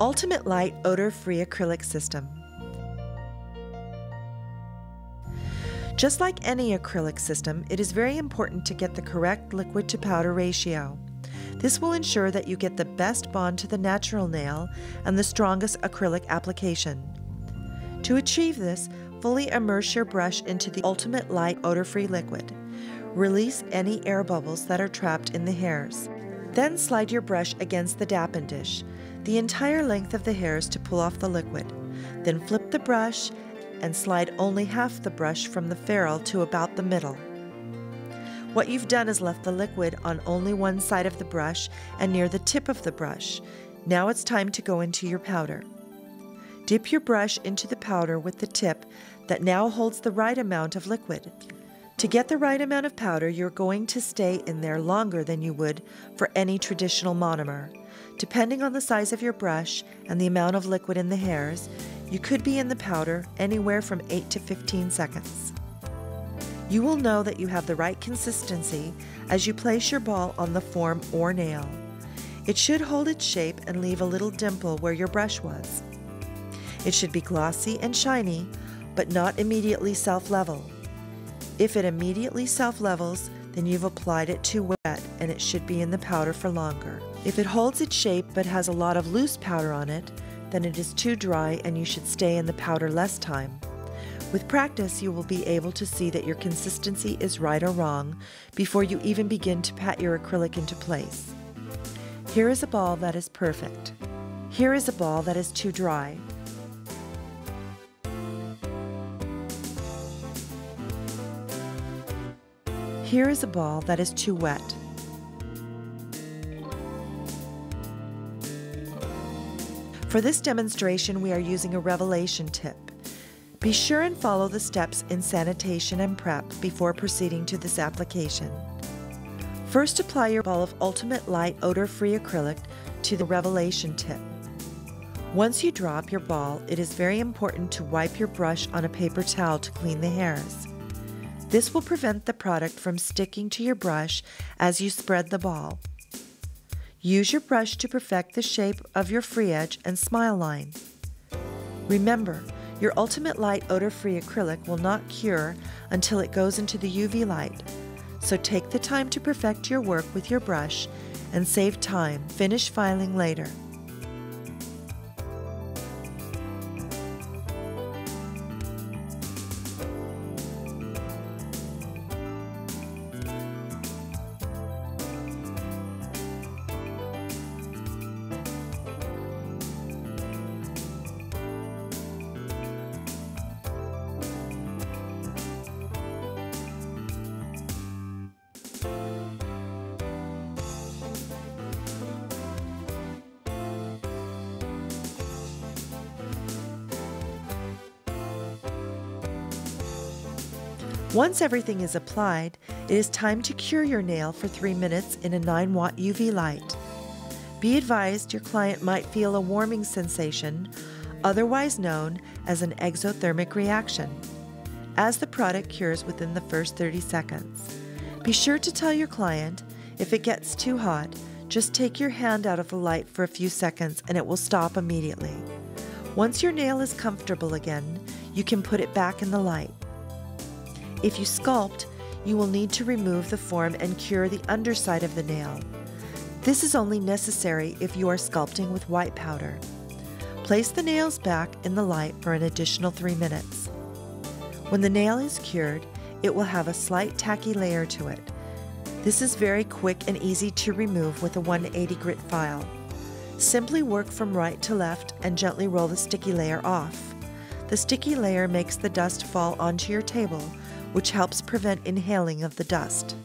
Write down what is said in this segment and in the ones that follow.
Ultimate Lyte Odor Free Acrylic System. Just like any acrylic system, it is very important to get the correct liquid to powder ratio. This will ensure that you get the best bond to the natural nail and the strongest acrylic application. To achieve this, fully immerse your brush into the Ultimate Lyte odor-free liquid. Release any air bubbles that are trapped in the hairs. Then slide your brush against the dappen dish, the entire length of the hairs to pull off the liquid. Then flip the brush and slide only half the brush from the ferrule to about the middle. What you've done is left the liquid on only one side of the brush and near the tip of the brush. Now it's time to go into your powder. Dip your brush into the powder with the tip that now holds the right amount of liquid. To get the right amount of powder, you're going to stay in there longer than you would for any traditional monomer. Depending on the size of your brush and the amount of liquid in the hairs, you could be in the powder anywhere from 8 to 15 seconds. You will know that you have the right consistency as you place your ball on the form or nail. It should hold its shape and leave a little dimple where your brush was. It should be glossy and shiny, but not immediately self-level. If it immediately self-levels, then you've applied it too wet and it should be in the powder for longer. If it holds its shape but has a lot of loose powder on it, then it is too dry and you should stay in the powder less time. With practice, you will be able to see that your consistency is right or wrong before you even begin to pat your acrylic into place. Here is a ball that is perfect. Here is a ball that is too dry. Here is a ball that is too wet. For this demonstration, we are using a revelation tip. Be sure and follow the steps in sanitation and prep before proceeding to this application. First, apply your ball of Ultimate Lyte odor-free acrylic to the revelation tip. Once you drop your ball, it is very important to wipe your brush on a paper towel to clean the hairs. This will prevent the product from sticking to your brush as you spread the ball. Use your brush to perfect the shape of your free edge and smile line. Remember, your Ultimate Lyte odor-free acrylic will not cure until it goes into the UV light. So take the time to perfect your work with your brush and save time. Finish filing later. Once everything is applied, it is time to cure your nail for 3 minutes in a 9 watt UV light. Be advised your client might feel a warming sensation, otherwise known as an exothermic reaction, as the product cures within the first 30 seconds. Be sure to tell your client if it gets too hot, just take your hand out of the light for a few seconds and it will stop immediately. Once your nail is comfortable again, you can put it back in the light. If you sculpt, you will need to remove the form and cure the underside of the nail. This is only necessary if you are sculpting with white powder. Place the nails back in the light for an additional 3 minutes. When the nail is cured, it will have a slight tacky layer to it. This is very quick and easy to remove with a 180 grit file. Simply work from right to left and gently roll the sticky layer off. The sticky layer makes the dust fall onto your table, which helps prevent inhaling of the dust.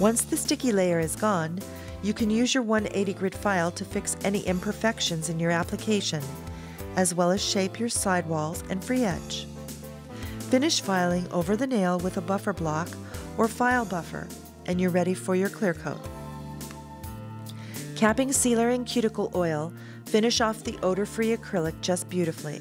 Once the sticky layer is gone, you can use your 180 grit file to fix any imperfections in your application, as well as shape your sidewalls and free edge. Finish filing over the nail with a buffer block or file buffer, and you're ready for your clear coat. Capping sealer and cuticle oil finish off the odor-free acrylic just beautifully.